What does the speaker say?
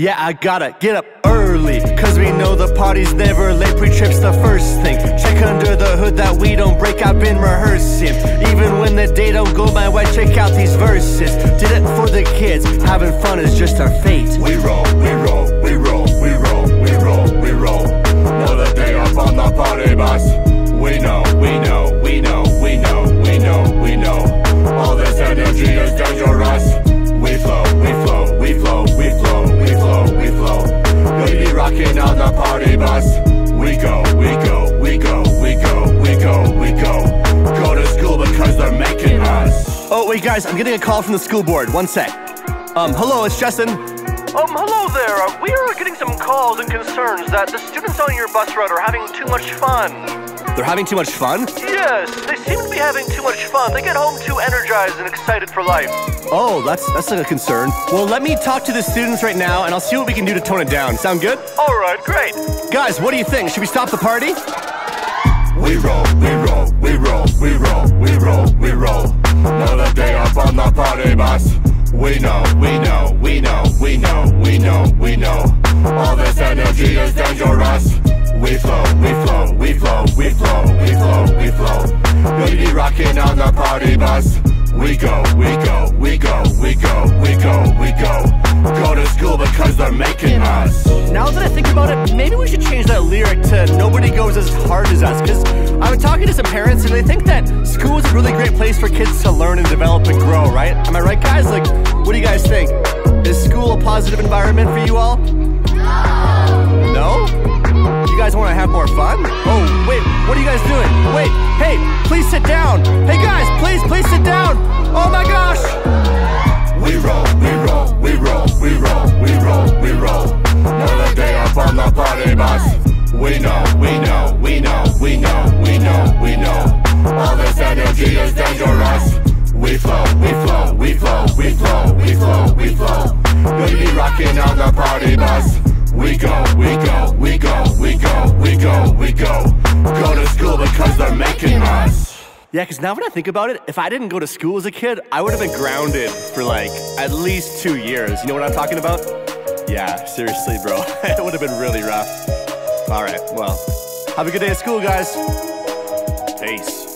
Yeah, I gotta get up early Cause we know the party's never late. Pre-trip's the first thing. Check under the hood that we don't break I've been rehearsing. Even when the day don't go my way Check out these verses? Did it Having fun is just our fate. We roll, we roll, we roll, we roll, we roll, we roll. Another day up on the party bus. We know, we know, we know, we know, we know, we know. All this energy is dangerous. We flow, we flow, we flow, we flow, we flow, we flow. Baby rocking on the party bus. We go, we go, we go, we go, we go, we go. Go to school because they're making us. Oh, wait guys, I'm getting a call from the school board. One sec Um, hello, it's Justin Um, hello there. Uh, we are getting some calls and concerns that the students on your bus route are having too much fun. They're having too much fun? Yes, they seem to be having too much fun. They get home too energized and excited for life. Oh, that's that's a concern. Well, let me talk to the students right now, and I'll see what we can do to tone it down. Sound good? All right, great. Guys, what do you think? Should we stop the party? We roll, we roll, we roll, we roll, we roll, we roll. Another day up on the party bus. We know, we know, party bus. We go, we go, we go, we go, we go, we go. Go to school because they're making us. Now that I think about it, maybe we should change that lyric to Nobody Goes As Hard As Us. Because I've been talking to some parents and they think that school is a really great place for kids to learn and develop and grow, right? Am I right, guys? Like, what do you guys think? Is school a positive environment for you all? No? You guys want to have more fun? Oh, wait, what are you guys doing? Wait, hey, please sit down. Hey guys, roll, we roll, we. Another day up on the party bus. We know, we know, we know, we know, we know, we know. All this energy is dangerous. We flow, we flow, we flow, we flow, we flow, we flow. Baby rocking on the party bus. We go, we go, we go, we go, we go, we go. Go to school because they're making us. Yeah, because now when I think about it, if I didn't go to school as a kid, I would have been grounded for like at least two years. You know what I'm talking about? Yeah, seriously, bro. it would have been really rough. All right, well, have a good day at school, guys. Peace.